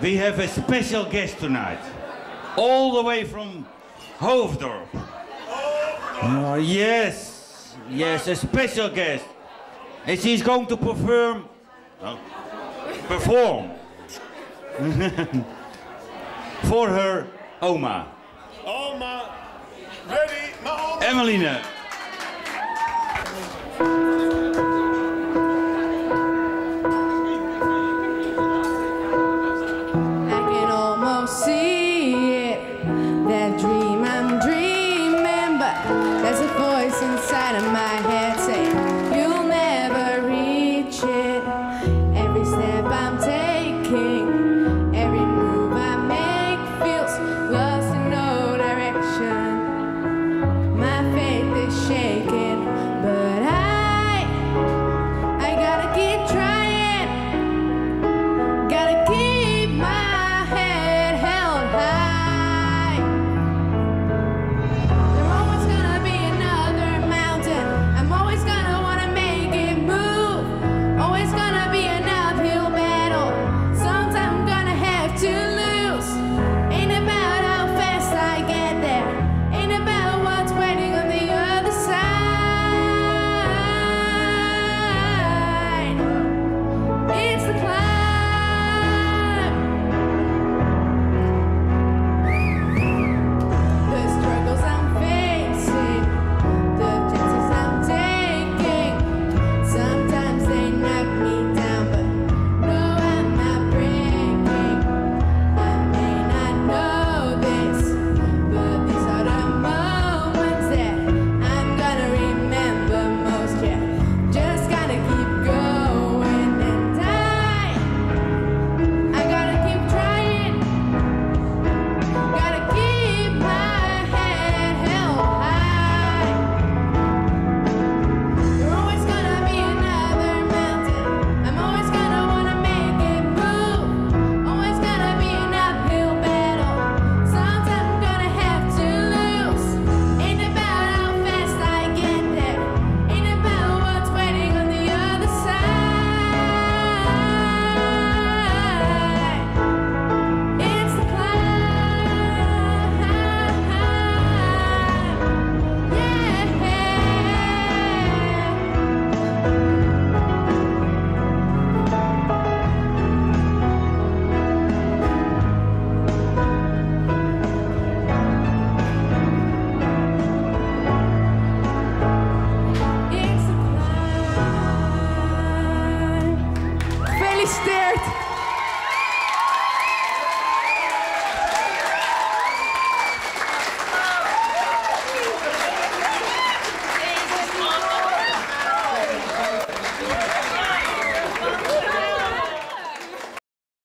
we have a special guest tonight. All the way from Hoofddorp. Oh, yes, yes, a special guest. And she's going to perform, uh, perform for her oma. Oma, ready, my oma. Emmeline. my head saying, You'll never reach it. Every step I'm taking. Alistair.